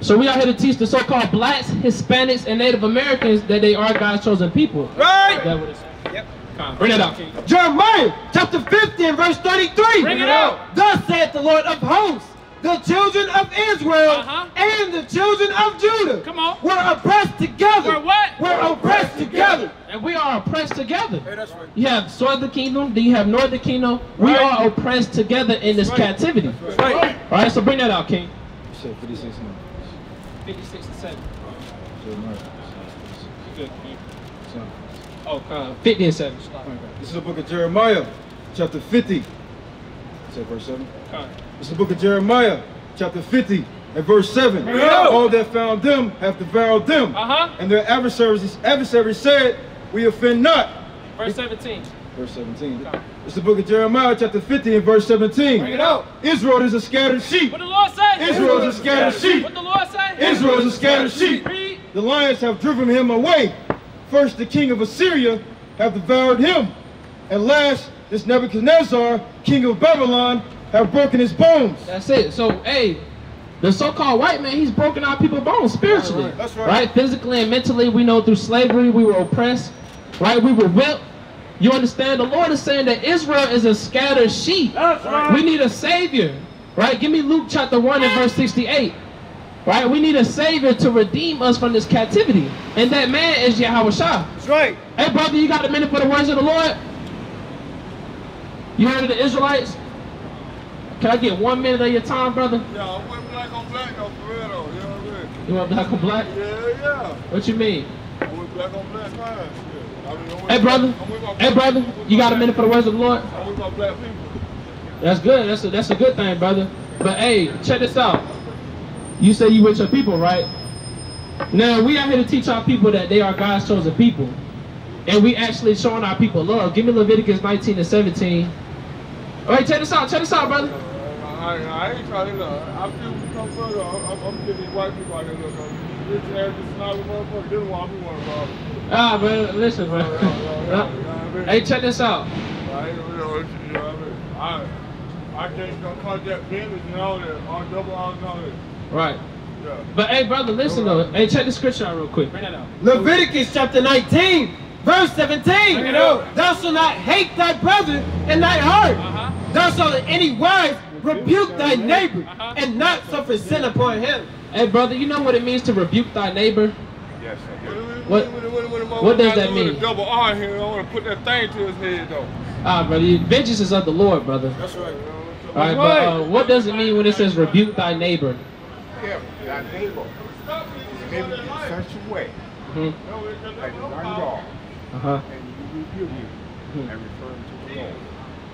So we are here to teach the so-called blacks, Hispanics, and Native Americans that they are God's chosen people. Right. That what. Yep. Come bring it out, Jeremiah chapter 15 verse 33. Bring it out. Thus saith the Lord of hosts, the children of Israel Uh-huh. and the children of Judah Come on. were oppressed together. We're what? Were oppressed together. And we are oppressed together. Hey, that's right. You have southern kingdom, then you have northern kingdom. We are oppressed together in this Right. captivity. That's right. All right, so bring that out, King. You 56 now. 56 and 7. Jeremiah. Good, Oh, uh, 50 and 7. This is the book of Jeremiah, chapter 50. You said verse 7? This is the book of Jeremiah, chapter 50, and verse 7. Bring it out. All that found them have devoured them. Uh-huh. And their adversaries, adversaries said, We offend not. Verse 17. Verse 17. It's the book of Jeremiah, chapter 50, and verse 17. Bring it out. Israel is a scattered sheep. What the Lord says. Israel is a scattered sheep. What the Lord say? Israel is a scattered sheep. Read. The lions have driven him away. First, the king of Assyria have devoured him. And last, this Nebuchadnezzar, king of Babylon, have broken his bones. That's it. So, hey, the so-called white man, he's broken our people's bones spiritually. Right, right. That's right. Physically and mentally, we know through slavery we were oppressed. Right? We were whipped. You understand? The Lord is saying that Israel is a scattered sheep. That's right. We need a savior. Right? Give me Luke chapter 1 and verse 68. Right? We need a savior to redeem us from this captivity. And that man is Yahweh Shah. That's right. Hey, brother, you got a minute for the words of the Lord? You heard of the Israelites? Can I get one minute of your time, brother? Yeah, I went black on black though, for real though, you know what I mean? You want black on black? Yeah, yeah. What you mean? I went black on black fine. I'm Hey, brother. I'm Hey, brother. You got a minute for the words of the Lord? I'm. That's good. That's a, that's a good thing, brother. But hey, check this out. You say you with your people, right? Now we are here to teach our people that they are God's chosen people, and we actually showing our people love. Give me Leviticus 19 and 17. All right, check this out. Check this out, brother. I, I ain't trying to look. I feel we come. I'm, I'm these white people out here look. Rich ass, this snobby motherfucker. This is why want to rob. Ah, bro, listen, bro. Hey, check this out. I ain't you know, you know what I mean? I, I just don't contact business and all that. On double all that. Right. Yeah. But hey, brother, listen though. Hey, check the scripture out real quick. Bring that out. Leviticus chapter 19, verse 17. Bring it out. Thou shalt not hate thy brother in thy heart. Uh-huh. Thou shalt in any wise rebuke thy neighbor Uh-huh. and not suffer sin upon him. Hey, brother, you know what it means to rebuke thy neighbor? Yes, I do. What- what does that mean? Double R here, I want to put that thing to his head though. Ah, brother, vengeance is of the Lord, brother. That's right. All right, but uh, what does it mean when it says rebuke thy neighbor? Yeah, thy neighbor. Maybe in such a way hmm that unlawful, Uh-huh. and you rebuke him and refer him to the Lord.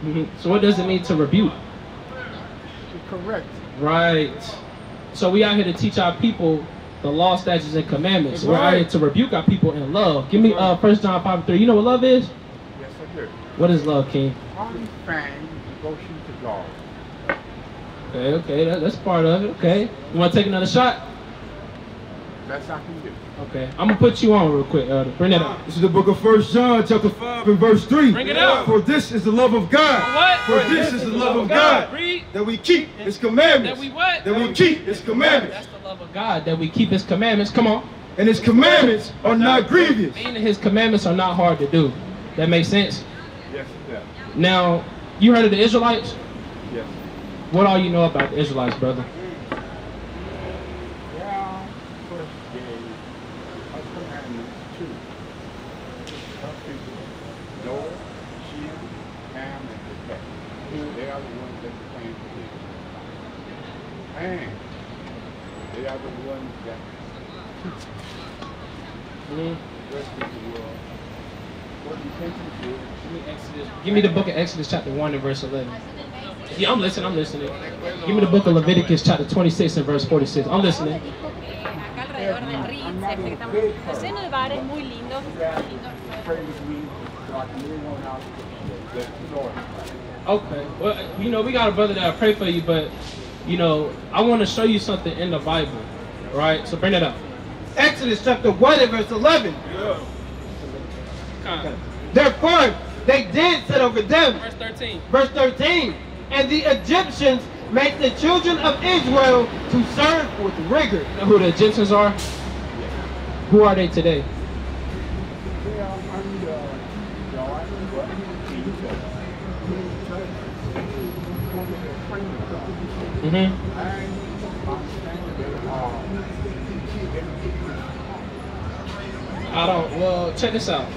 hmm So what does it mean to rebuke? To correct. Right. So we out here to teach our people the law, statutes, and commandments. We're out here to rebuke our people in love. Give me uh First John 5 and 3. You know what love is? Yes, I do. What is love, King? Unfeigned devotion to God. Okay, okay, that, that's part of it. Okay. You want to take another shot? Best I can do. Okay. I'm going to put you on real quick, Elder. Bring that up. This is the book of First John, chapter 5, and verse 3. Bring it out. For this is the love of God. What? For this is the love of God. Read. That we keep his commandments. That we what? That we keep his commandments. Love of God, that we keep his commandments. Come on. And his commandments are not grievous. Meaning his commandments are not hard to do. That makes sense? Yes, does. Now, you heard of the Israelites? Yes. What all you know about the Israelites, brother? God first gave a commandment to her people, Noah, Shem, Ham, and Japheth. They are the ones that became the And they are the ones that teach Mhm. the rest of the world what repentance is. Give me Exodus. Give me the book of Exodus, chapter 1 and verse 11. Yeah, I'm listening, I'm listening. Give me the book of Leviticus, chapter 26 and verse 46. I'm listening. Ahora dijo que acá alrededor del Ritz, este que estamos pues, lleno de bares muy lindos, lindos. Praise me so I can live on out the, the Lord. Okay. Well, you know, we got a brother that I pray for you, but, you know, I want to show you something in the Bible. Right? So bring that up. Exodus chapter 1 and verse 11. Therefore, they did set over them. Verse 13. Verse 13. And the Egyptians make the children of Israel to serve with rigor. You know who the Egyptians are? Who are they today? They are under God, but Jesus. And my standard they are I don't. Well, check this out.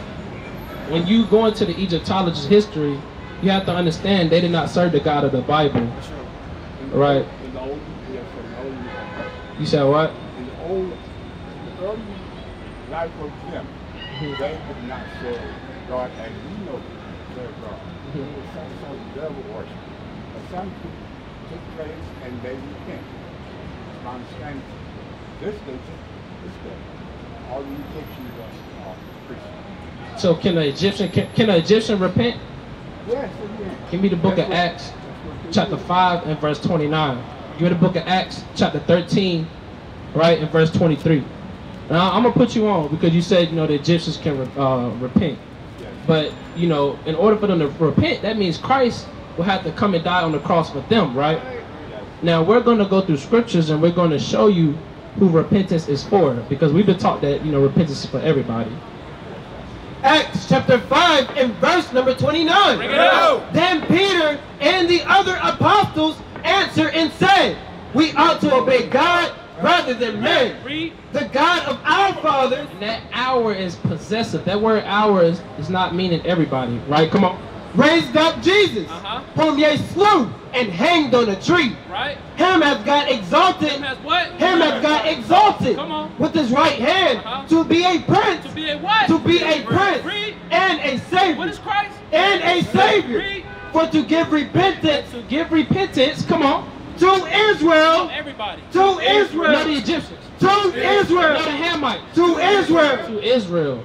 When you go into the Egyptologist history, you have to understand they did not serve the God of the Bible. Right. You said what? in the old, the early life of them, they did not serve God as we know serve God. It was some sort of devil worship. But something took place and they repent. My understanding, this day, this day, all the Egyptians are, Christians. So can an Egyptian can, can an Egyptian repent? Yes, yes. Give me the book That's of what- Acts, that's what they chapter. 5 and verse 29. Give me the book of Acts, chapter 13, right, and verse 23. Now, I'm going to put you on because you said, you know, the Egyptians can uh, repent. Yes. But, you know, in order for them to repent, that means Christ will have to come and die on the cross for them, right? Now, we're going to go through scriptures and we're going to show you who repentance is for because we've been taught that, you know, repentance is for everybody. Acts chapter 5 and verse number 29. Bring it out. Then Peter and the other apostles answered and said, We ought to obey God rather than men. The God of our fathers And that hour is possessive. That word hour is, is not meaning everybody, right? Come on. Raised up Jesus, Uh-huh. whom ye slew and hanged on a tree. Right? Him hath God exalted. Him has what? Him hath God exalted Come on. with his right hand Uh-huh. to be a prince, To be a what? to be a prince, Read. and a savior, What is Christ? and a savior, Read. for to give repentance To give repentance. Come on. to Israel, Everybody. to Israel. Not the Israel, Egyptians. to Israel. Not the Hamites. to Israel. To Israel.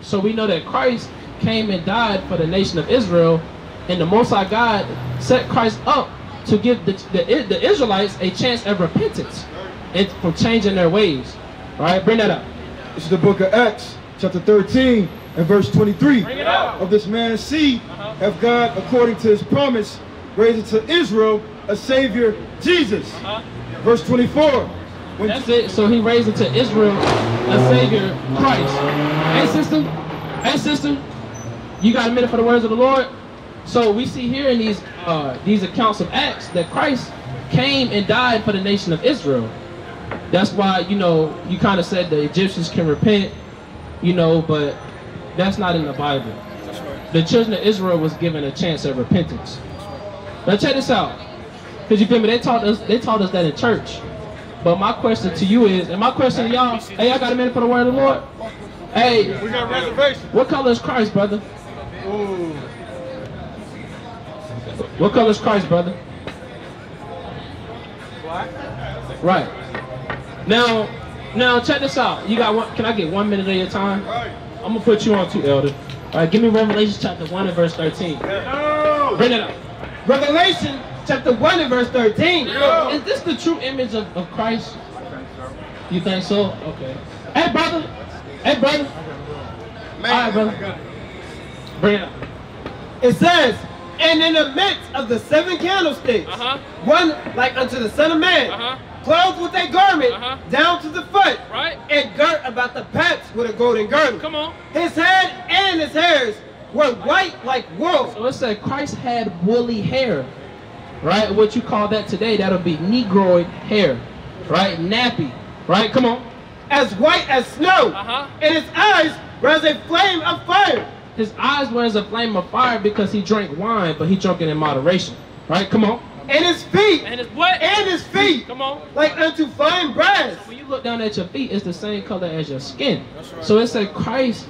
So we know that Christ came and died for the nation of Israel, and the Most High God set Christ up to give the, the, the Israelites a chance at repentance and from changing their ways. All right, bring that up. This is the book of Acts, chapter 13, and verse 23. Bring it out. Of this man's seed Uh-huh. have God, according to his promise, raised to Israel a Savior, Jesus. Uh-huh. Verse 24. When That's it. So he raised into Israel a Savior, Christ. Hey, sister. Hey, sister. You got a minute for the words of the Lord? So we see here in these uh, these accounts of Acts that Christ came and died for the nation of Israel. That's why you know you kind of said the Egyptians can repent, you know, but that's not in the Bible. The children of Israel was given a chance at repentance. Now check this out. Cause you feel me? They taught us. They taught us that in church. But my question to you is, and my question to y'all, hey, y'all got a minute for the word of the Lord? Hey, We got reservations. what color is Christ, brother? What color is Christ, brother? Black. Right. Now, now check this out. You got one? Can I get one minute of your time? Right. I'm gonna put you on too, elder. All right, give me Revelation chapter one and verse thirteen. No. Bring it up. Revelation chapter 1 and verse 13. Yeah. Is this the true image of, of Christ? Think so. You think so? Okay. Hey, brother. Hey, brother. All right, brother. Bring it up. It says, And in the midst of the seven candlesticks, Uh-huh. one like unto the Son of Man, Uh-huh. clothed with a garment Uh-huh. down to the foot, Right. and girt about the paps with a golden girdle. Come on. His head and his hairs were white like wool. So it said Christ had woolly hair, right? What you call that today? That'll be Negroid hair, right? Nappy, right? Come on. as white as snow, Uh-huh. and his eyes were as a flame of fire. His eyes were as a flame of fire because he drank wine, but he drank it in moderation, right? Come on. And his feet, And his what? and his feet, Come on. like unto fine brass. When you look down at your feet, it's the same color as your skin. So it said Christ.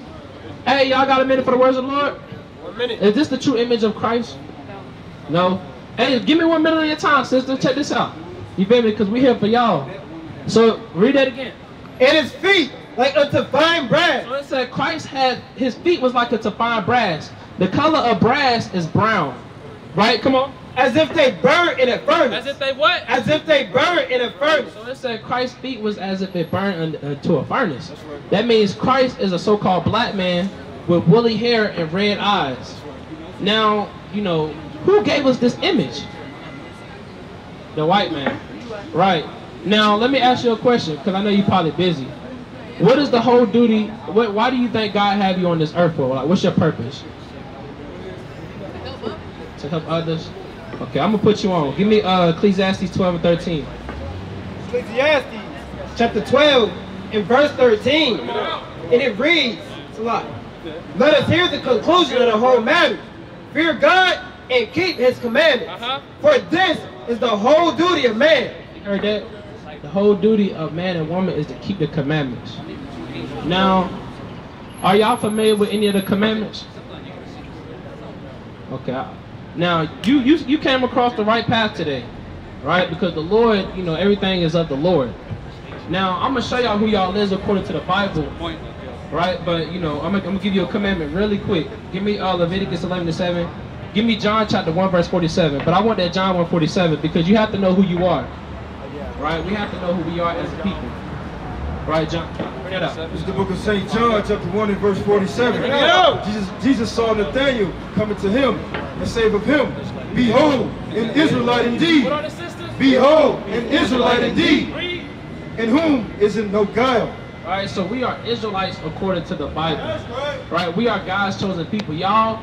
Hey, y'all got a minute for the words of the Lord? One minute. Is this the true image of Christ? No. Hey, give me one minute of your time, sister. Check this out. You feel me? Because we here for y'all. So read that again. And his feet, like unto fine brass. So it said Christ had his feet was like a fine brass. The color of brass is brown. Right? Come on. As if they burn in a furnace. As if they what? As if they burn in a furnace. So it said Christ's feet was as if it burned un- uh, to a furnace. That means Christ is a so-called black man with woolly hair and red eyes. Now, you know, who gave us this image? The white man. Right. Now, let me ask you a question, because I know you're probably busy. What is the whole duty? What, why do you think God have you on this earth for? Like, what's your purpose? To help others. Okay, I'm gonna put you on. Give me uh, Ecclesiastes 12 and 13. Ecclesiastes chapter 12 and verse 13. And it reads, it's a lot. Let us hear the conclusion of the whole matter. Fear God and keep his commandments. Uh-huh. For this is the whole duty of man. You heard that? The whole duty of man and woman is to keep the commandments. Now, are y'all familiar with any of the commandments? Okay. Now, you you you came across the right path today, right? Because the Lord, you know, everything is of the Lord. Now, I'm gonna show y'all who y'all is according to the Bible, right? But you know, I'm I'm gonna give you a commandment really quick. Give me uh, Leviticus 11 to 7. Give me John chapter 1 verse 47. But I want that John 147 because you have to know who you are, right? We have to know who we are as a people, right? John, bring it up. This is the book of St. John, chapter 1 and verse 47. Bring it out. Jesus, Jesus saw Nathanael coming to him and save of him. Behold, an Israelite indeed. Behold, an Israelite indeed. In whom is in no guile. All right, so we are Israelites according to the Bible. Right? We are God's chosen people. Y'all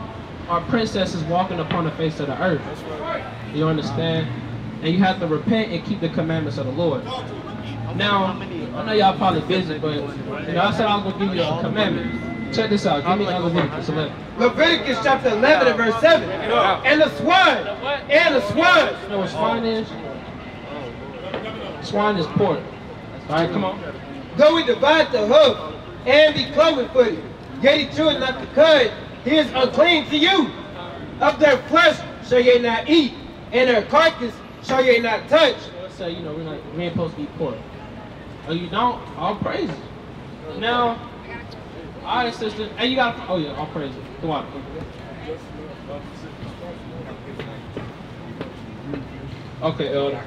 are princesses walking upon the face of the earth. You understand? And you have to repent and keep the commandments of the Lord. Now, I know y'all probably busy, but you know, I said I was gonna give you a commandment. Check this out. Give me Leviticus 11. Leviticus chapter 11 and verse 7. And the swine, and the swine. You know what swine is? Swine is pork. All right, come on. Though he divide the hoof and be cloven footed, yet he cheweth not the cud, he is unclean to you. Of their flesh shall ye not eat, and their carcass shall ye not touch. Let's say, you know, we're not, we ain't supposed to eat pork. Oh, you don't? All praises. Now, all right, sister. Hey, you got, oh yeah, all praises. Come on. Okay, elder.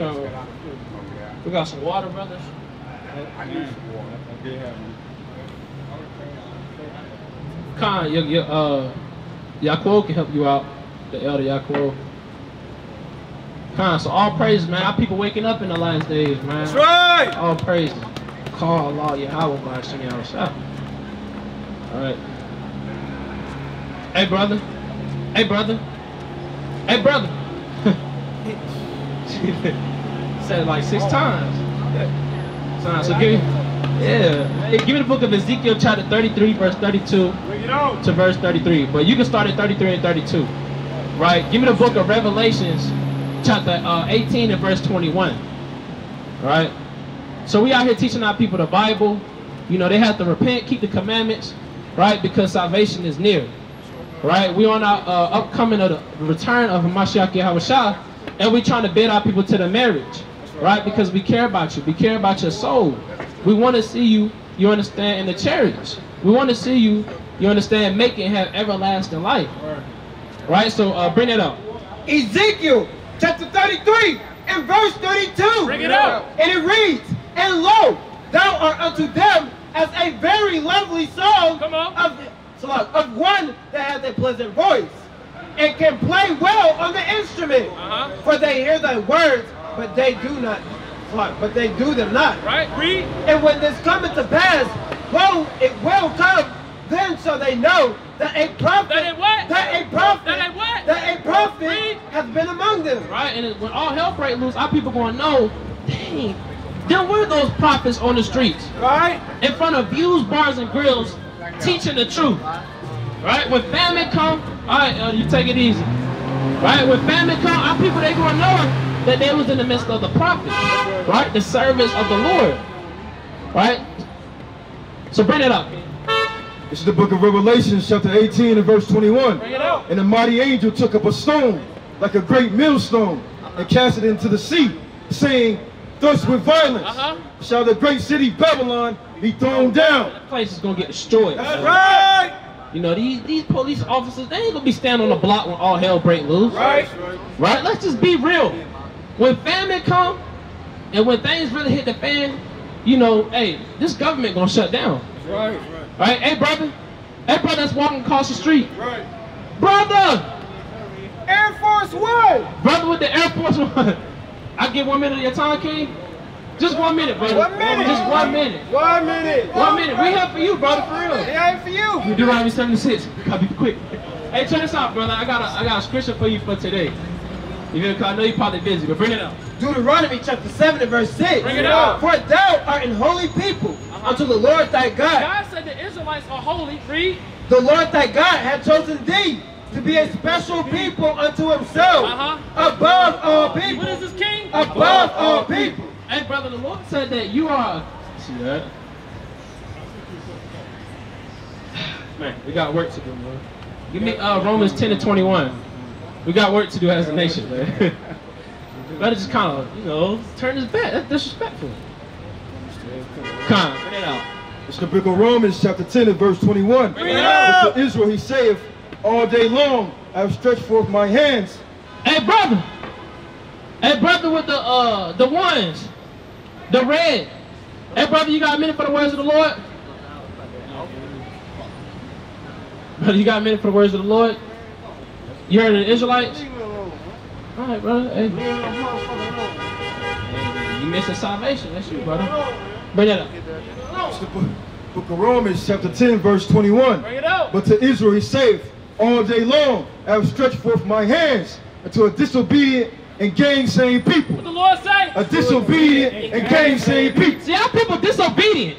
On. We got some water, brothers. I need some water. They have Khan, your, your, uh, Yaquo can help you out. The elder Yaquo. Khan, so all praises, man. Our people waking up in the last days, man. That's right. All praises. Call Allah Yahweh by Hashem. All right. Hey, brother. Hey, brother. Hey, brother. Said it like six oh. times. So, so give me, yeah. Hey, give me the book of Ezekiel, chapter 33, verse 32 to verse 33. But you can start at 33 and 32. Right? Give me the book of Revelations, chapter uh, 18 and verse 21. Right? So we out here teaching our people the Bible. You know, they have to repent, keep the commandments, right? Because salvation is near. Right? We on our uh, upcoming of the return of Mashiach Yahushua, and we trying to bid our people to the marriage. Right? Because we care about you. We care about your soul. We want to see you, you understand, in the chariots. We want to see you, you understand, make it have everlasting life. Right? So uh, bring it up. Ezekiel chapter 33 and verse 32. Bring it out. And it reads, And lo, thou art unto them as a very lovely song Come on. of, of one that has a pleasant voice and can play well on the instrument. Uh-huh. For they hear thy words, but they do not, But they do them not. Right? Read. And when this cometh to pass, lo, it will come, then shall they know that a prophet, That a what? that a prophet, That a what? that a prophet Read. has been among them. Right? And when all hell break loose, our people going to know, dang, there were those prophets on the streets. Right? in front of views, bars, and grills, teaching the truth. Right? When famine come, all right, uh, you take it easy. Right? When famine come, our people they gonna know that they was in the midst of the prophets. Right? The service of the Lord. Right? So bring it up. This is the book of Revelation, chapter 18 and verse 21. Bring it out. And the mighty angel took up a stone, like a great millstone, and cast it into the sea, saying, Thus with violence Uh-huh. shall the great city Babylon be thrown down. That place is gonna get destroyed. That's Right? You know, these these police officers, they ain't gonna be standing on the block when all hell break loose. Right? Right? Let's just be real. When famine come, and when things really hit the fan, you know, hey, this government gonna shut down. Right. Right? Hey, brother. Hey, brother that's walking across the street. Right. brother. Air Force One. Brother with the Air Force One. I get one minute of your time, King. Just one minute, brother. One minute. Just one minute. One minute. One minute. We here for you, brother, for real. It ain't for you. You do Deuteronomy 76. Gotta be quick. Hey, check this out, brother. I got a I got a scripture for you for today. You feel? 'Cause I know you're probably busy, but bring it up. Deuteronomy chapter 7 and verse 6. Bring it out. For thou art an holy people unto the Lord thy God. God said the Israelites are holy. Read. The Lord thy God hath chosen thee to be a special people unto himself Uh-huh. above all people. What is this, King? Above all people. And brother, the Lord said that you are. See that? Man, we got work to do, man. Give me uh, Romans 10 and 21. We got work to do as a nation, man. Better just kind of, you know, turn his back. That's disrespectful. Come on, bring it out. It's the book of Romans, chapter 10, and verse 21. Bring it out. But to Israel he saith, All day long I have stretched forth my hands. Hey, brother. Hey, brother with the uh the ones, the red. Hey, brother, you got a minute for the words of the Lord? Brother, you got a minute for the words of the Lord? You heard of the Israelites? All right, brother. Hey. Hey, you missing salvation. That's you, brother. Bring it up. It's the book, book of Romans, chapter 10, verse 21. Bring it out. But to Israel he saith, All day long I have stretched forth my hands unto a disobedient and gainsaying people. What the Lord say? A disobedient and gainsaying people. See, our people disobedient.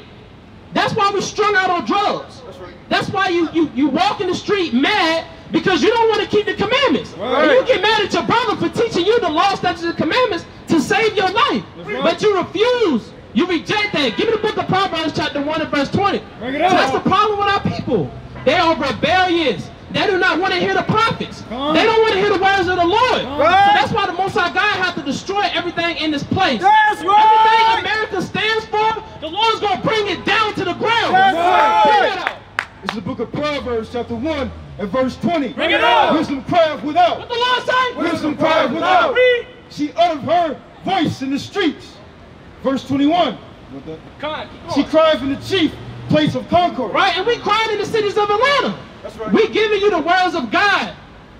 That's why we're strung out on drugs. That's why you, you, you walk in the street mad because you don't want to keep the commandments. And you get mad at your brother for teaching you the law, statutes, and commandments to save your life. But you refuse. You reject that. Give me the book of Proverbs, chapter 1 and verse 20. Bring it So that's the problem with our people. They are rebellious. They do not want to hear the prophets. They don't want to hear the words of the Lord. Right. So that's why the Most High God has to destroy everything in this place. That's right. Everything America stands for, the Lord's going to bring it down to the ground. That's right. Bring it out. It's the book of Proverbs, chapter 1, and verse 20. Bring it out. Wisdom crieth What without. the Lord say? Wisdom crieth without. She uttered her voice in the streets. Verse 21. Come on, keep She cried from the chief place of concord. Right, and we cried in the cities of Atlanta. That's right. We giving you the words of God.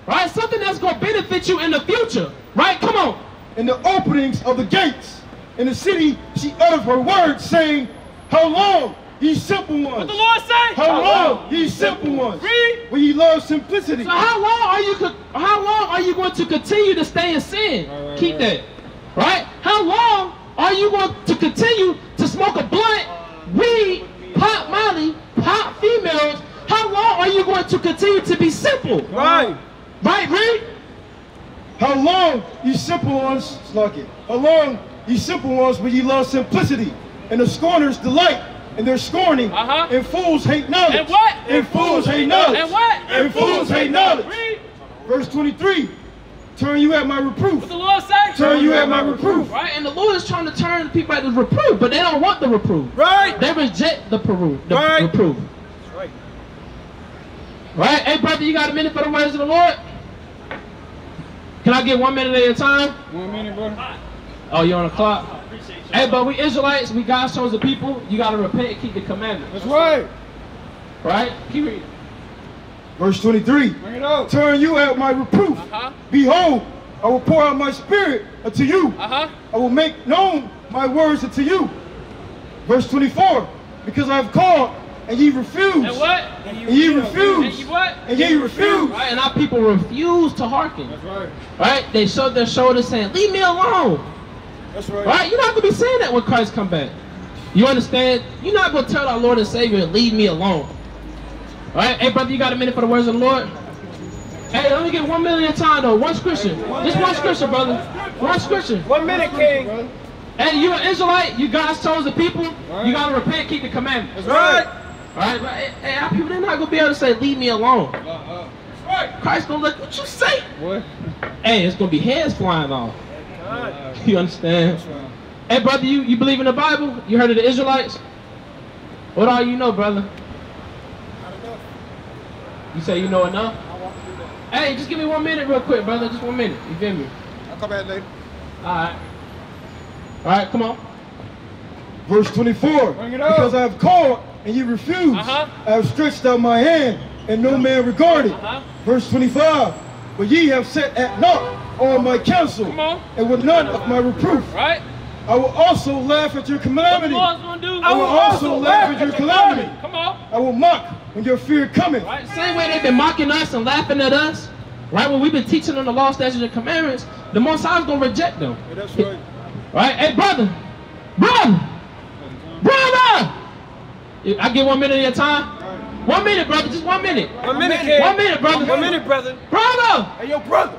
Right, something that's going to benefit you in the future. Right, come on. In the openings of the gates in the city, she uttered her words, saying, How long, ye simple ones? What the Lord say? How long, ye simple ones? Read. Will ye love simplicity? So how long are you how long are you going to continue to stay in sin? Keep that. Right? How long are you going to continue to smoke a blunt, weed, pop molly, pop females? How long are you going to continue to be simple? Right. Right, read? How long, ye simple ones, slug it. How long, ye simple ones, will ye love simplicity? And the scorners delight in their scorning. Uh-huh. And fools hate knowledge. And what? And fools hate knowledge. And what? And fools hate knowledge. Read. Verse 23. Turn you at my reproof. What the Lord say? Turn you at my reproof. Right? And the Lord is trying to turn people at the reproof, but they don't want the reproof. Right. They reject the peru, the Right. reproof. right. Right? Hey, brother, you got a minute for the words of the Lord? Can I get one minute at a time? One minute, brother. Oh, you're on the clock? Hey, but we Israelites, we God's chosen people. You got to repent and keep the commandments. That's right. Right? Keep reading. Verse 23. Bring it out. Turn you at my reproof. Uh-huh. Behold, I will pour out my spirit unto you. Uh-huh. I will make known my words unto you. Verse 24. Because I have called, and ye refuse. And what? And ye refuse. And you what? And ye refuse. Right? And our people refuse to hearken. That's right. Right? They showed their shoulders saying, leave me alone. That's right. Right? You're not going to be saying that when Christ come back. You understand? You're not going to tell our Lord and Savior, leave me alone. Right? Hey, brother, you got a minute for the words of the Lord? Hey, let me get one million time though. One scripture. Just one scripture, brother. One scripture. One minute, King. Hey, you an Israelite, you God's chosen people, you gotta repent, keep the commandments. That's right. Right? But, hey, hey, our people, they're not gonna be able to say, leave me alone. Uh-uh. Christ gonna look, what you say? What? Hey, it's gonna be heads flying off. You understand? Hey, brother, you, you believe in the Bible? You heard of the Israelites? What all you know, brother? You say you know enough? Hey, just give me one minute real quick, brother. Just one minute. You feel me? I'll come back later. Alright. Alright, come on. Verse 24. Bring it up. Because I have called, and you refused. Uh-huh. I have stretched out my hand and no man regarded. Uh-huh. Verse 25. But ye have set at naught all my counsel, and with none of my reproof. Right? I will also laugh at your calamity. Lord's gonna do? I will also laugh at your calamity. Come on. I will mock when your fear cometh. Right? Same way they've been mocking us and laughing at us. Right? When we've been teaching them the law, statutes, and commandments, the Most High is gonna reject them. Yeah, that's right. Right? Hey, brother, brother, brother. I get one minute of your time. One minute, brother. Just one minute. One minute, kid. One minute, brother. One minute, brother. Brother. Hey, yo, brother.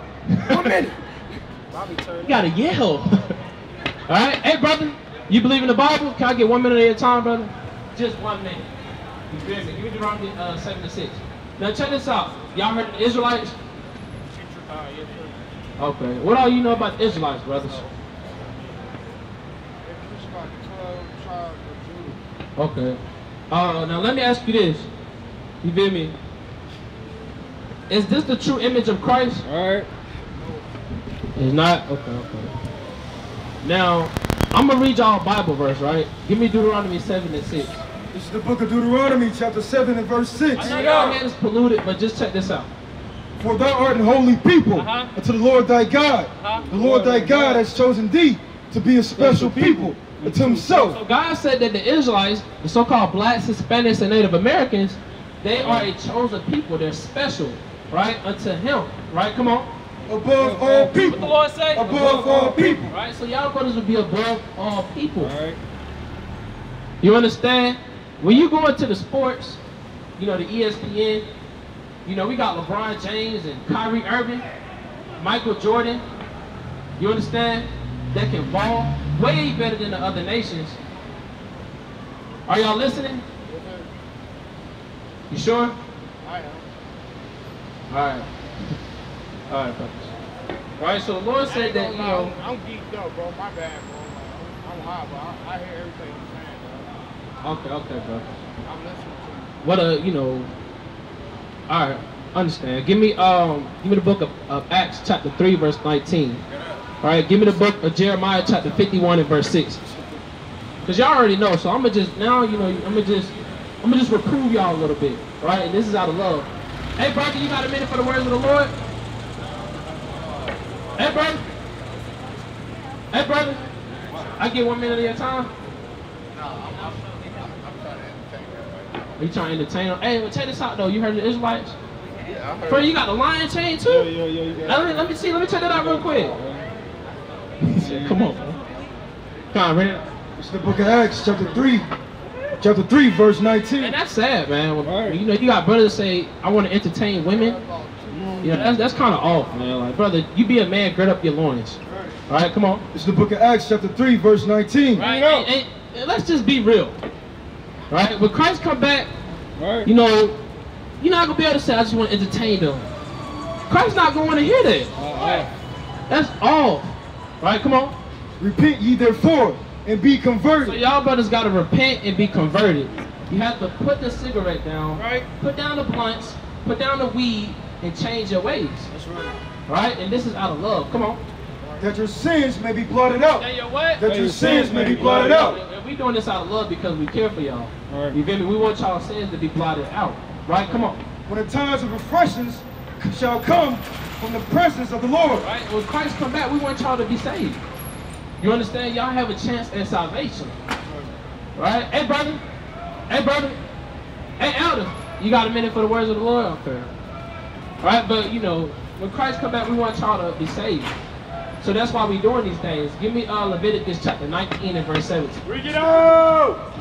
One minute. You gotta yell. All right, hey brother, you believe in the Bible? Can I get one minute at a time, brother? Just one minute. You feel me? Give me Deuteronomy uh, seven to six. Now check this out. Y'all heard of the Israelites? Okay. What all you know about the Israelites, brothers? 12 tribes of Judah. Okay. Uh, now let me ask you this. You feel me? Is this the true image of Christ? All right. It's not? Okay, okay. Now, I'm gonna read y'all a Bible verse, right? Give me Deuteronomy 7 and 6. This is the book of Deuteronomy, chapter 7 and verse 6. I know y'all man is polluted, but just check this out. For thou art an holy people Uh-huh. unto the Lord thy God. Uh-huh. The Lord thy God has chosen thee to be a special people unto himself. So. God said that the Israelites, the so-called blacks, Hispanics, and Native Americans, they are a chosen people. They're special, right, unto Him, right? Come on. Above all What the people. Lord say? Above all people. Right. So y'all brothers will be above all people. right. You understand? When you go into the sports, you know, the ESPN, you know, we got LeBron James and Kyrie Irving, Michael Jordan, you understand? That can ball way better than the other nations. Are y'all listening? You sure? I am. Alright. Alright, brothers. Alright, so the Lord said that, you know, I'm geeked up, bro. My bad, bro. I'm high, but I, I hear everything you're saying, bro. okay, okay, bro. I'm listening to you. what a you know all right understand give me um give me the book of, of acts chapter 3 verse 19 all right give me the book of jeremiah chapter 51 and verse 6 because y'all already know so i'm gonna just now you know i'm gonna just i'm gonna just reprove y'all a little bit all right and this is out of love hey brother you got a minute for the words of the lord hey brother hey brother i get one minute of your time Are you trying to entertain them? Hey, well, check this out though. You heard the Israelites? Yeah, I heard. Bro, you got the lion chain too? Yeah, yeah, yeah. You got Now, let, me, let me see. Let me check that out real quick. Come on. man. Come on, man. This is the book of Acts, chapter 3. Chapter 3, verse 19. Man, that's sad, man. When, Right. You know, you got brothers say, "I want to entertain women." You know, that's that's kind of off, man. Like, brother, you be a man, gird up your loins. All right, come on. This is the book of Acts, chapter 3, verse 19. Right, and, and- and let's just be real. Right, when Christ come back, Right. you know, you're not gonna be able to say, "I just want to entertain them." Christ's not going to hear that. Uh-uh. That's all. Right, come on. Repent ye therefore and be converted. So y'all brothers gotta repent and be converted. You have to put the cigarette down, Right. put down the blunts, put down the weed, and change your ways. That's right. Right? And this is out of love. Come on. That your sins may be blotted out. Hey, yo, what? That your sins may be blotted out. And we doing this out of love because we care for y'all. Right. You feel me? We want y'all sins to be blotted out. Right? Come on. When the times of refreshings shall come from the presence of the Lord. Right? When Christ come back, we want y'all to be saved. You understand? Y'all have a chance at salvation. Right? Hey, brother. Hey, brother. Hey, elder. You got a minute for the words of the Lord? Okay. Right? But, you know, when Christ come back, we want y'all to be saved. So that's why we doing these things. Give me uh, Leviticus chapter 19 and verse 17. Bring it out!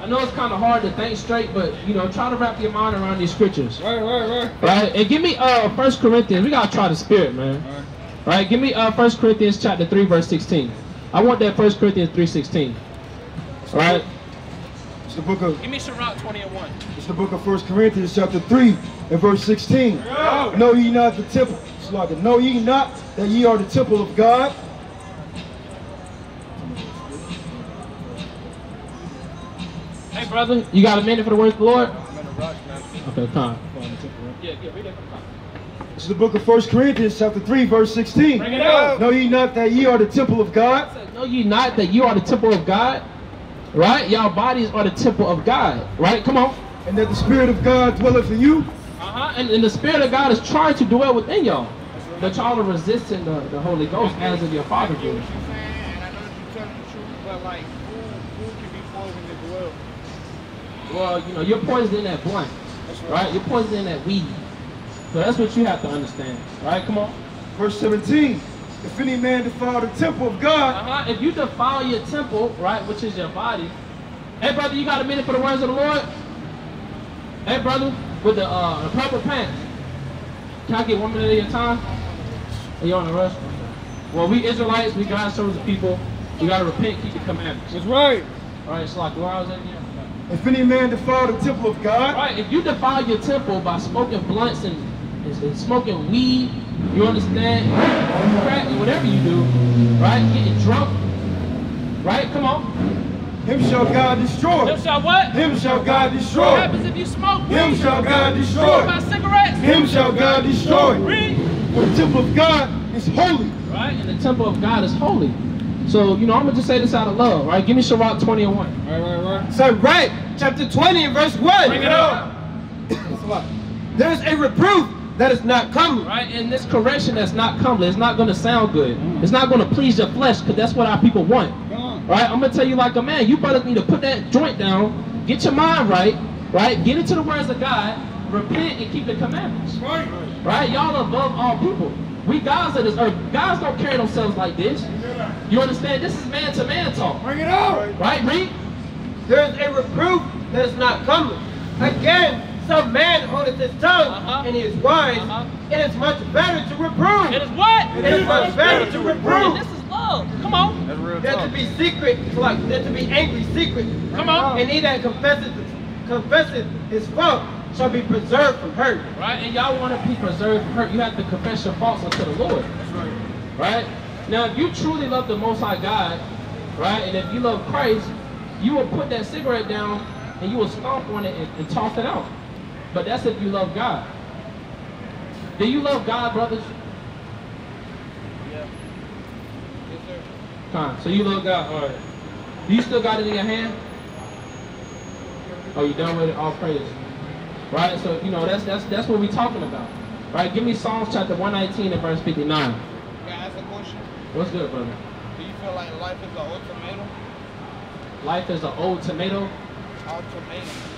I know it's kind of hard to think straight, but, you know, try to wrap your mind around these scriptures. Right, right, right. Right? And give me uh 1 Corinthians. We gotta try the spirit, man. Right? Give me uh 1 Corinthians chapter 3, verse 16. I want that 1 Corinthians 3.16. Right? It's the book of Give me Sirach 20 and 1. it's the book of First Corinthians, chapter 3, and verse 16. Know ye not the temple. Slaughter. Know ye not that ye are the temple of God? Hey brother, you got a minute for the words of the Lord? I'm in a rush, man. Okay, come. Yeah, yeah, read that from It's the book of First Corinthians, chapter 3, verse 16. Bring it out. Know ye not that ye are the temple of God? Know ye not that you are the temple of God? Right? Y'all bodies are the temple of God. Right? Come on. and that the Spirit of God dwelleth in you. Uh-huh. And, and the Spirit of God is trying to dwell within y'all. But y'all are resisting the, the Holy Ghost as of your Father did. what you're and I know that you're telling the truth, but like, food, food can be poisoned as well. Well, you know, you're poisoning that blunt, right? You're poisoning that weed. So that's what you have to understand, right? Come on. Verse 17. If any man defile the temple of God, Uh-huh. If you defile your temple, right, which is your body. Hey, brother, you got a minute for the words of the Lord? Hey, brother, with the uh the purple pants. Can I get one minute of your time? Are you on a rush? Well, we Israelites, we God's chosen people. We gotta repent, keep the commandments. That's right. All right, so like where I was at again? if any man defile the temple of God, Right, if you defile your temple by smoking blunts and, and smoking weed, you understand? Crack, whatever you do, right? Getting drunk, right? Come on. him shall God destroy. Them shall what? Him shall God destroy. What happens if you smoke Him shall God What destroy. about cigarettes? Him shall God destroy. Read. For the temple of God is holy. Right, and the temple of God is holy. So, you know, I'm gonna just say this out of love, right? Give me Sirach 20 and 1. Right, right, right. Sirach, chapter 20 and verse 1. Bring it up. There's a reproof that is not coming. Right, and this correction that's not comely, it's not gonna sound good. It's not gonna please your flesh, because that's what our people want. Right? I'm gonna tell you like a man, you better need to put that joint down, get your mind right, right? Get into the words of God, repent and keep the commandments. Right. Right? Y'all above all people. We guys of this earth, guys don't carry themselves like this. You understand? This is man to man talk. Bring it out. Right, read? There's a reproof that is not coming. Again, some man holdeth his tongue Uh-huh. and he is wise. Uh-huh. It is much better to reprove. It is what? It is much better to And reprove this is love. Come on. That's real than to be secret, like than to be angry secret. Come on. And he that confesseth confesseth his fault shall be preserved from hurt. Right? And y'all want to be preserved from hurt, you have to confess your faults unto the Lord. That's right. Right? Now, if you truly love the Most High God, right, and if you love Christ, you will put that cigarette down and you will stomp on it and, and toss it out. But that's if you love God. Do you love God, brothers? Yeah. Yes, sir. Con. So you love God. All right. Do you still got it in your hand? Oh, you done with it? All praise. Right. So you know that's that's that's what we're talking about. Right. Give me Psalms chapter 119 and verse 59. Can I ask a question? What's good, brother? Do you feel like life is an ultimatum? Life is an old tomato. Ultimatum.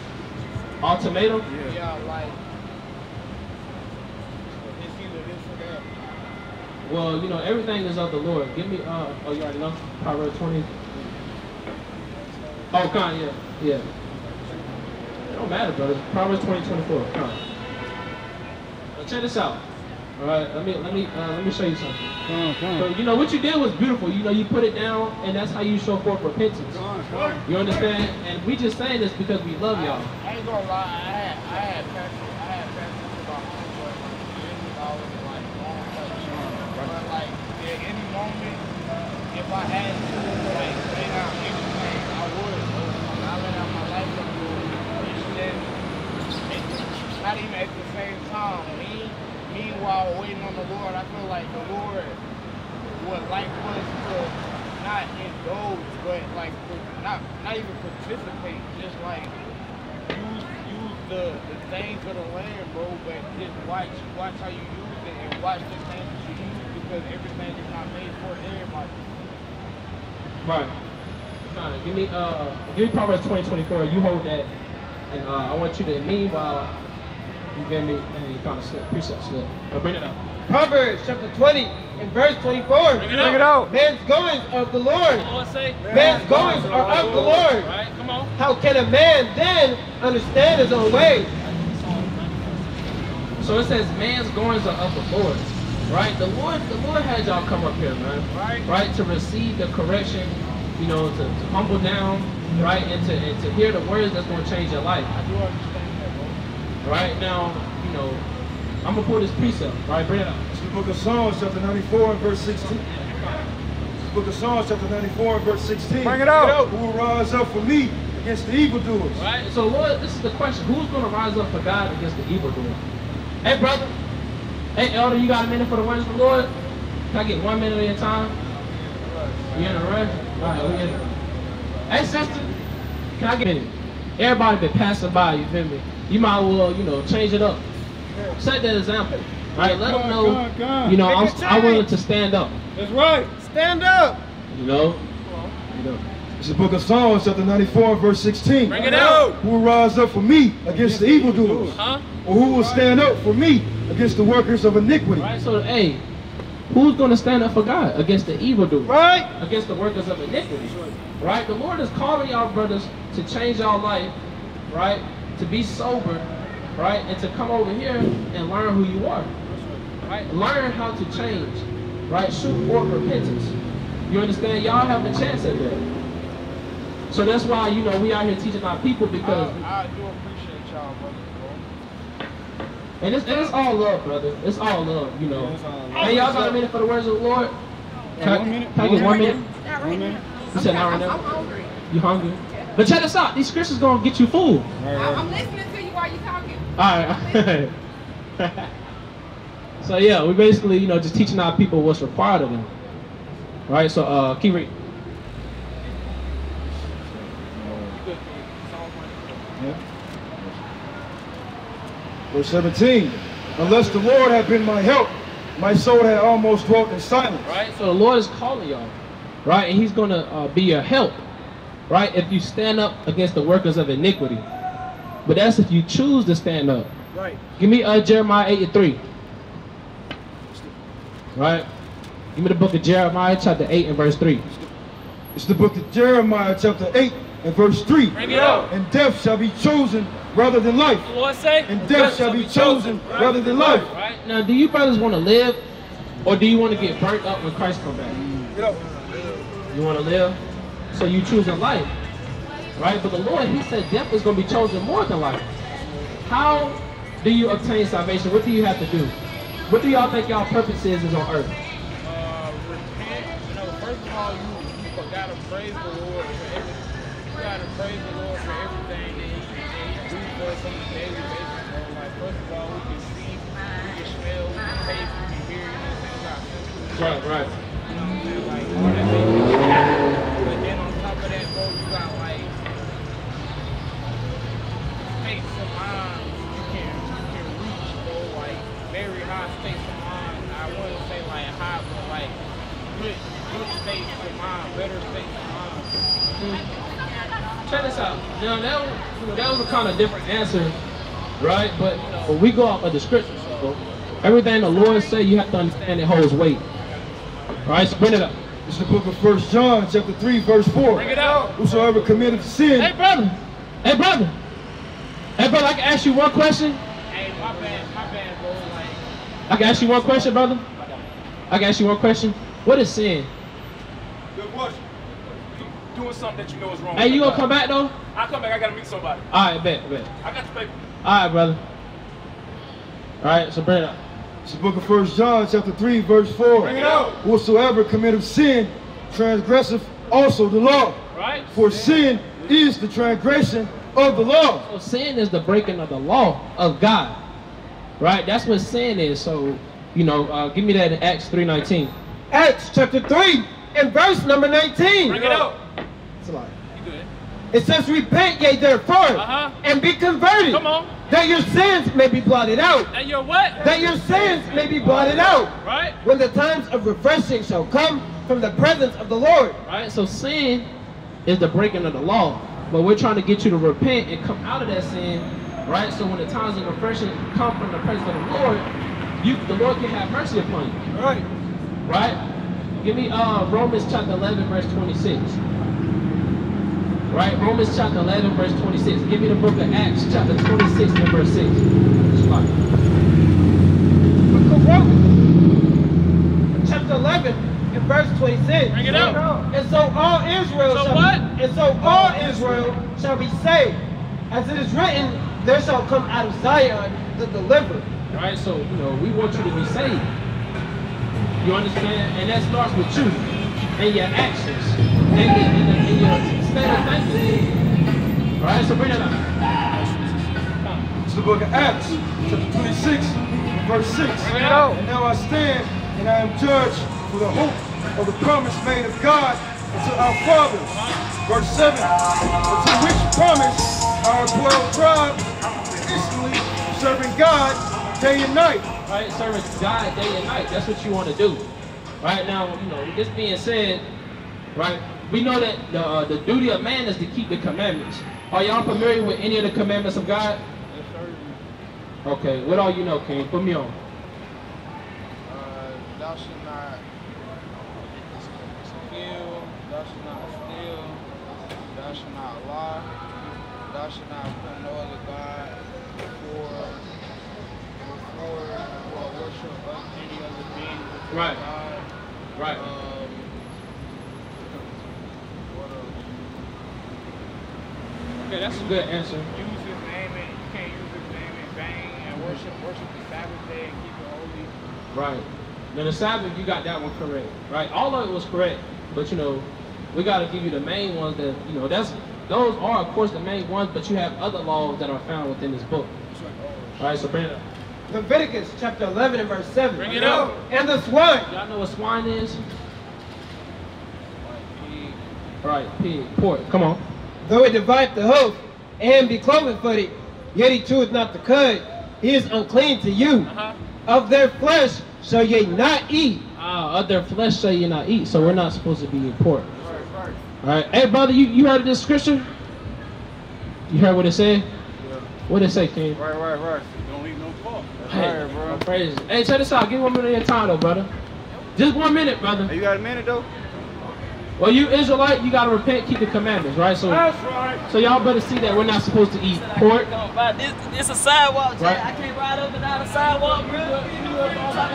All tomato. Yeah, like it's either this or that. Well, you know everything is of the Lord. Give me. Uh. Oh, you already know. Proverbs 20. Oh, con. Yeah. Yeah. It don't matter, brother. Proverbs 20, 24. Con. Now check this out. All right. Let me let me uh, let me show you something. Come on, come So you know what you did was beautiful. You know you put it down, and that's how you show forth repentance. Come on, come on. You understand? And we just saying this because we love y'all. I ain't gonna lie, I had I had passion I had passion about homeboy for years and I was like long touch. But like at any moment if I had to like lay down anything, I would. But I lay down my life on you, it's not even at the same time. Meanwhile waiting on the Lord, I feel like the Lord would like us to not indulge, but like not not even participate, just like use use the, the things of the land, bro. But just watch watch how you use it and watch the things that you use because everything is not made for everybody. Right. Give me uh give me Proverbs 20, 24. You hold that, and uh, I want you to meanwhile you gave me and you kind of slip precept slip. Uh, bring it up. Proverbs chapter 20 and verse 24. Bring it Bring it out. Man's goings of the Lord. Man's goings are of the Lord. Right. Come on. How can a man then understand his own way? So it says, man's goings are of the Lord. Right? The Lord, the Lord had y'all come up here, man. Right. Right? To receive the correction, you know, to, to humble down, right? And to and to hear the words that's gonna change your life. I do understand. Right now, you know, I'm gonna pull this precept, right? Bring it up. It's the book of Psalms, chapter 94 and verse 16. It's the book of Psalms, chapter 94 and verse 16. Bring it out. Who will rise up for me against the evildoers? Right? So Lord, this is the question. Who's gonna rise up for God against the evildoer? Hey brother. Hey elder, you got a minute for the words of the Lord? Can I get one minute of your time? You in a rush? Alright, we in. Hey sister, can I get a minute? Everybody been passing by, you feel me? You might well, you know, change it up. Set that example. Right? Let them know, God, God. you know, Make I'm, a I'm willing to stand up. That's right. Stand up. You know? You know. It's the book of Psalms, chapter 94, verse 16. Bring it out. Who will rise up for me against the evildoers? Huh? Or who will stand up for me against the workers of iniquity? Right? So, hey, who's going to stand up for God against the evildoers. Right? Against the workers of iniquity. Right? The Lord is calling y'all brothers to change y'all life, right? To be sober, right? And to come over here and learn who you are. Right? Learn how to change. Right? Shoot for repentance. You understand? Y'all have a chance at that. So that's why, you know, we out here teaching our people because I, I do appreciate y'all, brothers, bro. and it's, and it's all love, brother. It's all love, you know. Yeah, it's all love. Hey, y'all got a minute for the words of the Lord? Can, I- one minute. Can I get one minute? Not right now. You said not right I'm hungry. You hungry? But check this out. These scriptures gonna get you fooled. I- I'm listening to you while you talking. All right. so yeah, we basically, you know, just teaching our people what's required of them. Right. So uh, keep reading. Verse 17. Unless the Lord had been my help, my soul had almost dwelt in silence. Right. So the Lord is calling y'all. Right, and He's gonna uh, be your help. Right, if you stand up against the workers of iniquity. But that's if you choose to stand up. Right. Give me uh, Jeremiah 8 and 3. Right? Give me the book of Jeremiah, chapter 8 and verse 3. It's the book of Jeremiah, chapter 8, and verse 3. Bring it out. And death shall be chosen rather than life. The Lord say, And death shall be chosen rather than life. Right? Now, do you brothers want to live or do you want to get burnt up when Christ comes back? You want to live? So you choosing life. Right? But the Lord, He said death is going to be chosen more than life. How do you obtain salvation? What do you have to do? What do y'all think y'all purpose is, is on earth? uh, repent. You know, first of all, you you gotta praise the Lord for everything. You gotta praise the Lord for everything that He, that he do for us on a daily basis. Like first of all, we can see, we can smell, we can taste, we can hear. You know what I'm saying? We got senses. Right, right. You know what I'm saying? Like all that makes you happy. But then on top of that, bro, you got like states of mind you can you can reach, bro. Like very high states of mind. I wouldn't say like high, but like good good states of mind, better states of mind. Check this out. Now that was, you know, that was a kind of different answer, right? But you know, we go off of the scriptures. So everything the Lord say, you have to understand it holds weight. All right, so bring it up. It's the book of 1 John, chapter 3, verse 4. Bring it out. Whosoever committed sin, Hey, brother. Hey, brother. Hey, brother. I can ask you one question. Hey, my bad, my bad, bro. Like I can ask you one question, brother. I can ask you one question. What is sin? Good question. Doing something that you know is wrong. Hey, you gonna come back though? I come back. I gotta meet somebody. All right, bet, bet. I got the paper. All right, brother. All right, so bring it up. it's the book of First John, chapter 3, verse 4. Bring it out. Whosoever committeth sin, transgresseth also the law. Right. For sin is the transgression of the law. So sin is the breaking of the law of God. Right? That's what sin is. So, you know, uh, give me that in Acts 3.19. Acts chapter 3 and verse number 19. Bring it out. It's a good? It says, Repent ye therefore Uh-huh. and be converted, Come on. that your sins may be blotted out. Now you're what? That your sins may be blotted out. Right? When the times of refreshing shall come from the presence of the Lord. Right? So sin is the breaking of the law. But we're trying to get you to repent and come out of that sin. Right? So when the times of refreshing come from the presence of the Lord, you the Lord can have mercy upon you. Right. Right? Give me uh Romans chapter 11, verse 26. Right? Romans chapter 11, verse 26. Give me the book of Acts, chapter 26, and verse 6. Book of Romans, chapter 11 and verse 26. Bring it out. And so all Israel So shall what? and so all Israel shall be saved. As it is written, there shall come out of Zion the deliverer. Right? So, you know, we want you to be saved. You understand? And that starts with you and your actions and your, and your, and your state of thinking. All right? So bring it up. It's the book of Acts, chapter 26, verse 6. Bring it out. And now I stand, and I am judged for the hope of the promise made of God unto our fathers. Verse 7. Unto which promise our 12 tribes instantly serving God day and night. right? Serving God day and night. That's what you want to do. Right now, you know, this being said, right, we know that the, uh, the duty of man is to keep the commandments. Are y'all familiar with any of the commandments of God? Yes, sir. Okay, what all you know, King? Put me on. Uh, thou shalt not kill, thou shalt not steal, thou shalt not lie, thou shalt not put no other God before, before, well, worship of any other being Right. God. Right. Um, what? Okay, that's a good answer. Use his name and you can't use his name in vain and worship worship the Sabbath day and keep it holy. Right. Now the Sabbath, you got that one correct. Right. All of it was correct, but you know, we got to give you the main ones that you know. That's those are of course the main ones, but you have other laws that are found within this book. All right. So bring it up. Leviticus chapter 11 and verse 7. Bring it up. And the swine. Y'all know what swine is? Like pig, Right. Pig. Pork. Come on. Though it divide the hoof and be cloven footed, yet he cheweth not the cud, he is unclean to you. Uh-huh. Of their flesh shall ye not eat. Ah, of their flesh shall ye not eat. So we're not supposed to be eating pork. All right. All right. Hey, brother, you, you heard of this scripture? You heard what it said? Yeah. What it say, King? Right, right, right. Don't eat no pork. Hey, bro. praise. Hey, check this out. Give one minute of your time, though, brother. Just one minute, brother. Hey, you got a minute though? Well, you Israelite, you gotta repent, keep the commandments, right? So, That's right. so y'all better see that we're not supposed to eat pork. This, this a sidewalk, Jay. Right. I can't ride up and down the sidewalk, bro.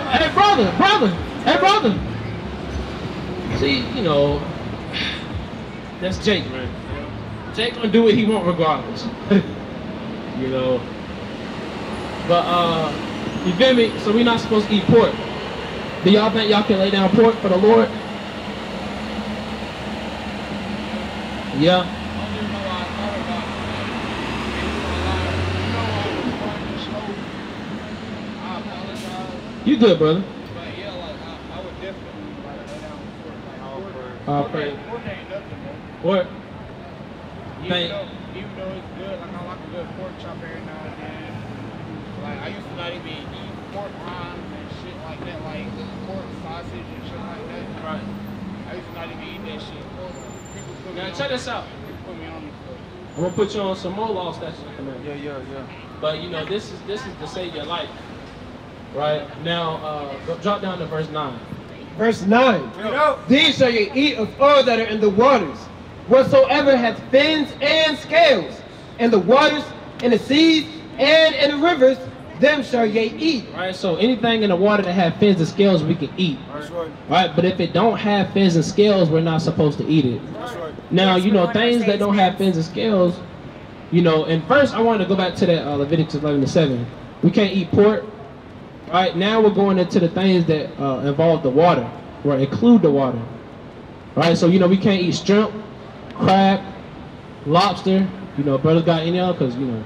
Hey, brother, brother, hey, brother. See, you know, that's Jake, man. Jake gonna do what he want regardless. you know. But uh, you feel me? So we're not supposed to eat pork. Do y'all think y'all can lay down pork for the Lord? Yeah. I don't even know why I thought about it. You know, I was starting the show. I not even eat pork rinds and shit like that, like pork sausage and shit like that. Right. I used to not even eat that shit. People put me Now on check this out. People put me on this stuff. I'm gonna put you on some more law statutes and commandments. Yeah, yeah, yeah. But you know, this is this is to save your life. Right? Now uh go, drop down to verse nine. Verse 9. Bring. These shall ye eat of all that are in the waters, whatsoever hath fins and scales, in the waters, in the seas, and in the rivers, them shall ye eat. Right? So anything in the water that have fins and scales we can eat. That's right. Right? But if it don't have fins and scales, we're not supposed to eat it. That's right. Now, Yes, you know, things that don't have fins and scales, you know, and first I wanted to go back to that uh, Leviticus 11 to 7. We can't eat pork. Right now we're going into the things that uh, involve the water, or include the water. Right, so you know we can't eat shrimp, crab, lobster. You know, brothers got any other? Cause you know,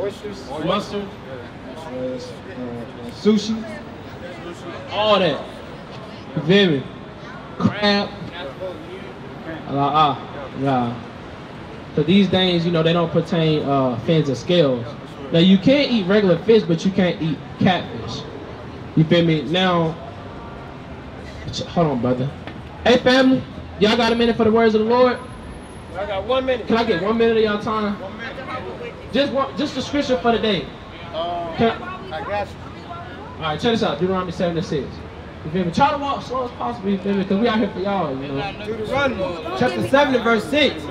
Oysters, mustard, uh, sushi, all that. You feel me? Crab. Uh, uh, yeah. So these things, you know, they don't pertain uh, fins and scales. Now you can't eat regular fish, but you can't eat catfish. You feel me? Now, hold on, brother. Hey, family, y'all got a minute for the words of the Lord? I got one minute. Can I get one minute of y'all time? One minute. Just one, just the scripture for the day. Um, Can, I got you. All right, check this out. Deuteronomy 7 and 6. You feel me? Try to walk slow as possible, you feel me? Because we out here for y'all, you know. Deuteronomy chapter 7 and verse 6.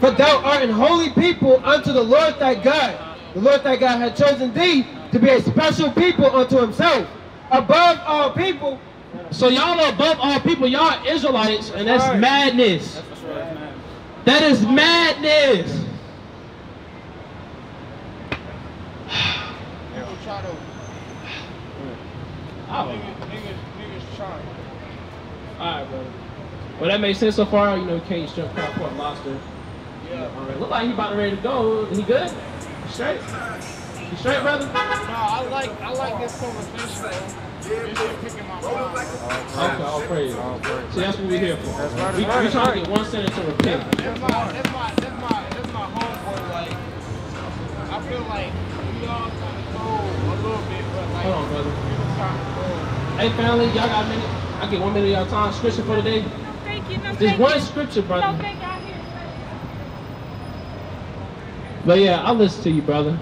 For thou art an holy people unto the Lord thy God. The Lord thy God hath chosen thee to be a special people unto himself. Above all people, So y'all are above all people. Y'all Israelites, and that's madness. That is madness. People try to Oh. niggas, niggas, niggas try. All right, brother. Well, that makes sense so far. You know, you can't eat shrimp, crab, pork, lobster. Yeah. All right. Look like he about to ready to go. He good? Straight? You straight, brother? No, I like I like this conversation. though. This shit picking my mind. Okay, all praise. All praise. See, that's what we're here for. That's right, We, that's we trying right. to get one sinner to repent. That's my that's my that's my that's my homeboy like, I feel like we all kind of grow a little bit, but like, Hold on, brother. people kind of grow. Hey, family, y'all got a minute? I get one minute of y'all time. Scripture for today. No, thank you. No, Just thank one you. scripture, No, brother. thank you. But yeah, I'll listen to you, brother.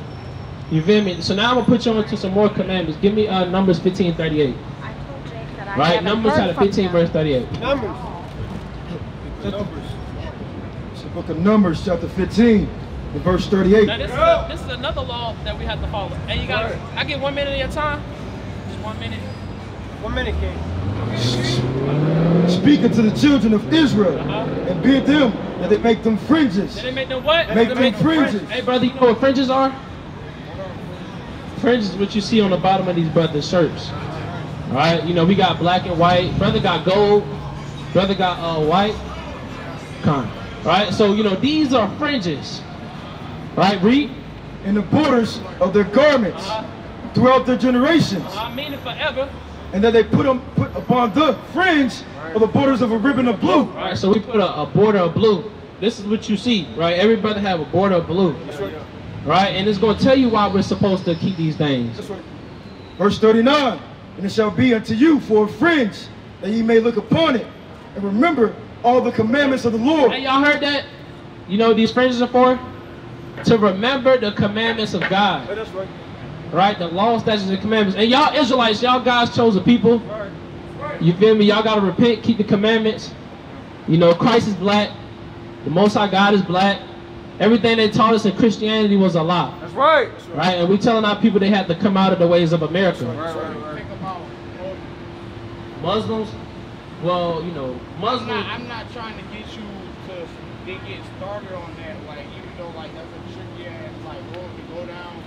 You feel me? So now I'm gonna put you on to some more commandments. Give me uh, Numbers 15, 38. I told Jake that I Right? haven't Numbers heard chapter 15, him. verse 38. Numbers. Numbers. It's the book of Numbers, chapter 15, and verse 38. Now this is, a, this is another law that we have to follow. And you got I get one minute of your time. Just one minute. One minute, King. Speak unto the children of Israel, Uh-huh. and bid them that they make them fringes. Did they make them what? Make They them fringes. Hey brother, you know what fringes are? Fringes is what you see on the bottom of these brothers' shirts. Alright, you know, we got black and white. Brother got gold. Brother got uh white. Con. Right? So, you know, these are fringes. Right, read. in the borders of their garments throughout their generations, I mean it forever. And that they put them put upon the fringe of the borders of a ribbon of blue. Alright, so we put a, a border of blue. This is what you see, right? Every brother have a border of blue. Right? And it's gonna tell you why we're supposed to keep these things. Verse 39, and it shall be unto you for a fringe, that ye may look upon it, and remember all the commandments of the Lord. Hey, y'all heard that? You know what these fringes are for? To remember the commandments of God. That's right. Right? The law, statutes, and commandments. And y'all Israelites, y'all God's chosen people. You feel me? Y'all gotta repent, keep the commandments. You know, Christ is black. The Most High God is black. Everything they taught us in Christianity was a lie. That's right. Right? And we telling our people they have to come out of the ways of America. Think about, well, Muslims, well, you know, I'm Muslims. not, I'm not trying to get you to to get started on that. Like, even though like that's a tricky ass like road to go down.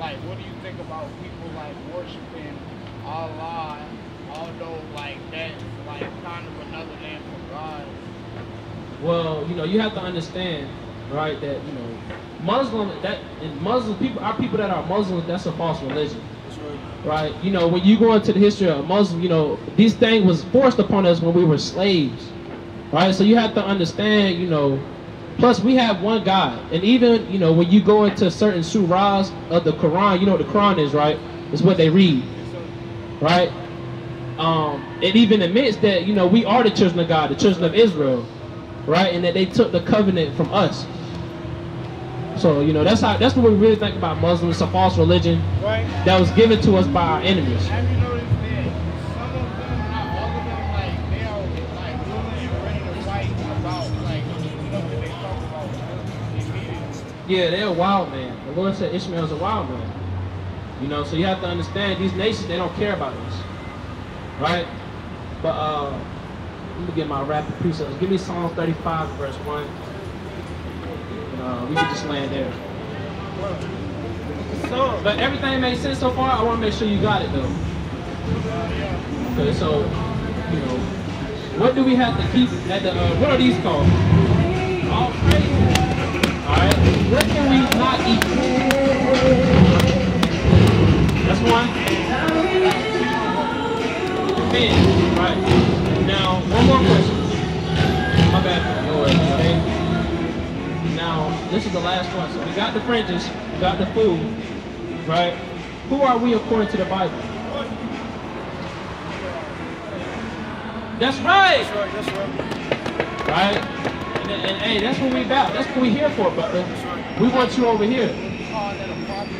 Like, what do you think about people like worshiping Allah, although like that's like kind of another name for God? Well, you know, you have to understand, right, that you know, Muslim that and Muslim people, our people that are Muslims, that's a false religion. Right? You know, when you go into the history of Muslim, you know, this thing was forced upon us when we were slaves. Right? So you have to understand, you know, plus we have one God. And even, you know, when you go into certain surahs of the Quran, you know what the Quran is, right? It's what they read. Right? Um, it even admits that, you know, we are the children of God, the children of Israel right? And that they took the covenant from us. So you know that's how that's what we really think about Muslims. It's a false religion Right. that was given to us by our enemies. Yeah, they're a wild man. The Lord said Ishmael's a wild man. You know, so you have to understand these nations they don't care about us, right? But uh, let me get my rapid precepts. Give me Psalm 35 verse one. Uh, we can just land there. Song. But everything makes sense so far. I want to make sure you got it though. Okay, so you know, what do we have to keep at the? Uh, what are these called? All praise. All right. What can we not eat? That's one. Man, right. Now, one more question. My bad. No worries, okay? Now, this is the last one. So we got the fringes, we got the food, right? Who are we according to the Bible? That's right. That's right. That's right. Right? And, and, and, hey, that's what we about. That's what we're here for, brother. We want you over here. Call that a prophet.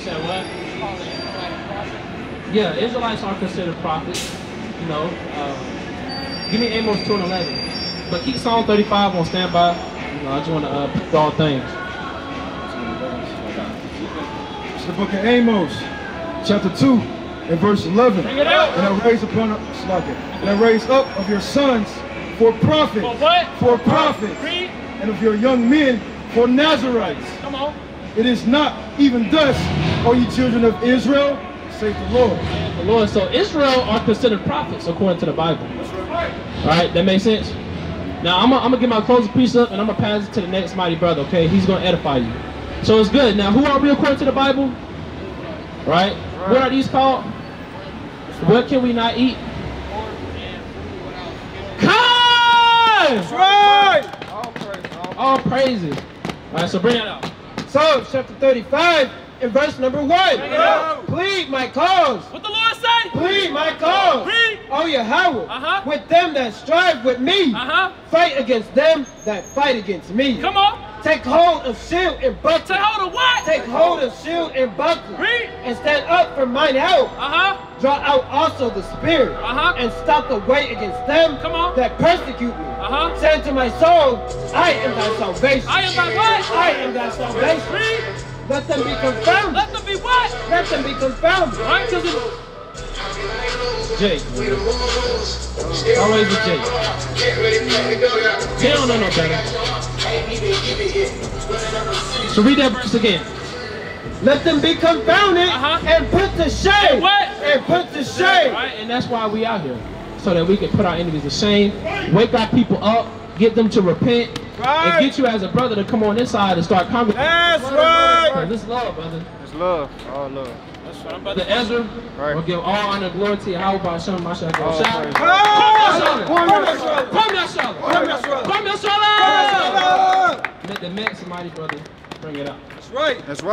Say what? Call it Israelite a prophet. Yeah, Israelites are considered prophets. You know, uh, give me Amos 2 and 11. But keep Psalm 35 on standby. You know, I just want to uh, pick all things. It's the book of Amos, chapter 2, and verse 11. Bring it out. And I raise upon Slack it. And I raise up of your sons for prophets. For what? For prophets. Read. And of your young men for Nazarites. Come on. It is not even thus, O ye children of Israel, saith the Lord. The Lord. So Israel are considered prophets according to the Bible. Right? That makes sense? Now I'm gonna I'm get my closing piece up and I'm gonna pass it to the next mighty brother, okay? He's gonna edify you. So it's good. Now who are we according to the Bible? Right? What are these called? What can we not eat? Come! Right. All praise, all All praises. All right, so bring it out. Psalms chapter 35 and verse number 1. out. Plead my cause. What the Lord say? Plead my cause. Read. O Yahweh, Uh-huh. with them that strive with me. Uh-huh. Fight against them that fight against me. Come on. Take hold of shield and buckler. Take hold of what? Take hold of shield and buckler. Read. And stand up for mine help. Uh-huh. Draw out also the spear. Uh-huh. And stop the way against them Come on. that persecute me. Uh-huh. Saying to my soul, I am thy salvation. I am thy what? I am thy salvation. Read. Let them be confounded. Let them be what? Let them be confounded. Right? Because it, Jake. Always with Jake. They don't know no better. So read that verse again. Let them be confounded Uh-huh. and put to shame. And what? And put to shame. Right? And that's why we out here. So that we can put our enemies to shame, wake our people up, get them to repent, and get you as a brother to come on this side and start coming. That's right. Cause This love, brother. It's love. All love. That's what I'm about Brother Ezra, Right. will give all honor and glory to you. How about Shem Mashiach? All oh, Shout praise. out. Come on, Charlotte. Come here, Charlotte. Come here, Charlotte. Come here, Charlotte. Let the Mexican mighty brother bring it up. That's right. That's right.